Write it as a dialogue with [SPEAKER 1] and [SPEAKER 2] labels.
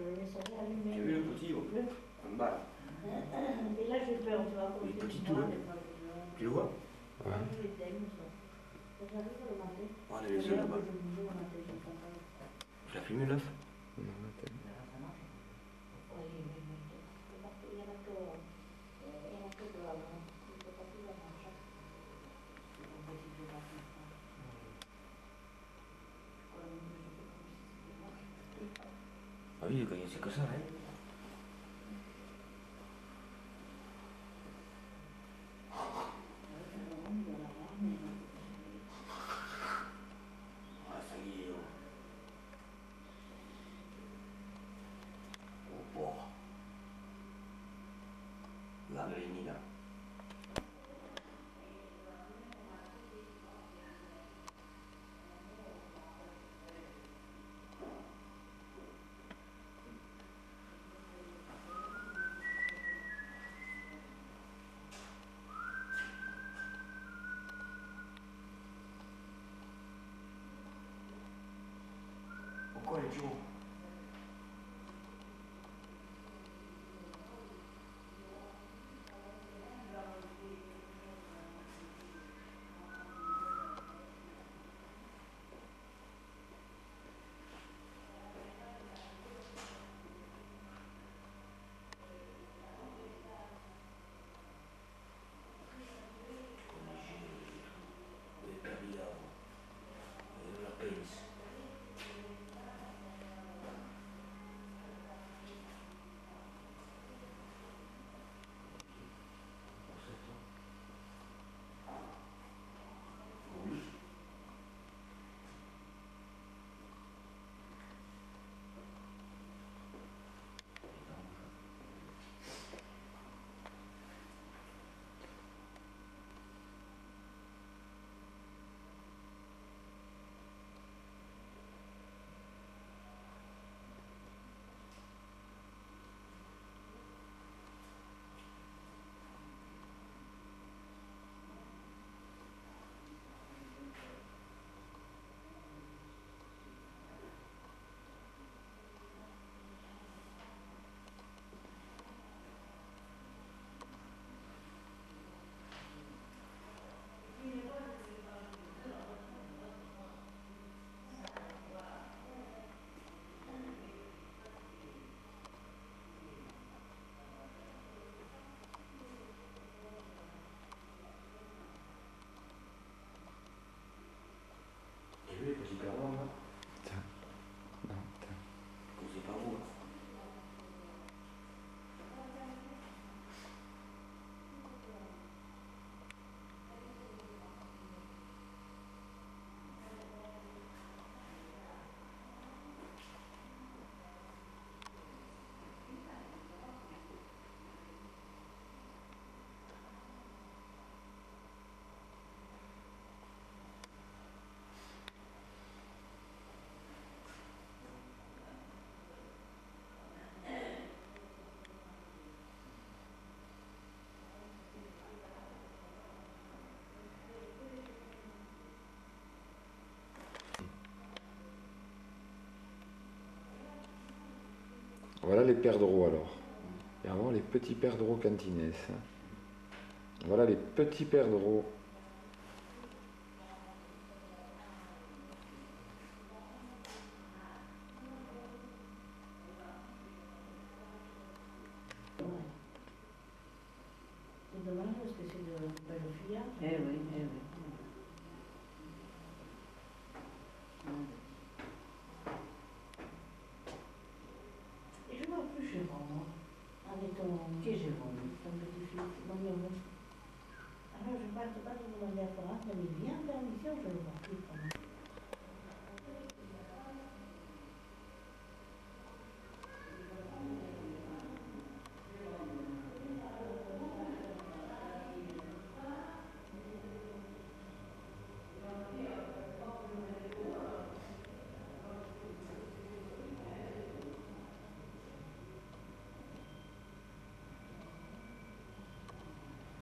[SPEAKER 1] je laisserai allumer.
[SPEAKER 2] Tu as vu le petit au
[SPEAKER 1] Le-
[SPEAKER 2] En bas, là.
[SPEAKER 1] Et là, j'ai peur, tu vois, comme je
[SPEAKER 2] petit
[SPEAKER 1] dis,
[SPEAKER 2] Tu le vois?
[SPEAKER 3] Ouais.
[SPEAKER 2] Oh, On a les yeux là-bas. Tu l'as filmé l'œuf?
[SPEAKER 3] Non, attends.
[SPEAKER 1] Oui, oui, oui. Il y en a que- il y en a que, euh, il y en a que deux avant. Il ne peut pas tout la manger. C'est un petit peu la fin. Comme je peux pas
[SPEAKER 2] Ah oui, quand il y a- c'est que ça,
[SPEAKER 3] 贵州 perdreaux alors. Et avant les petits perdreaux cantines. Voilà les petits perdreaux.
[SPEAKER 1] C'est dommage parce que c'est de belle fille.
[SPEAKER 4] Eh oui, eh oui.
[SPEAKER 1] Et je vois plus Jérôme, étant
[SPEAKER 4] Qui est Jérôme
[SPEAKER 1] ton petit-fils, le mot. Alors je ne parle pas de demander à Florence, mais viens faire mission, je le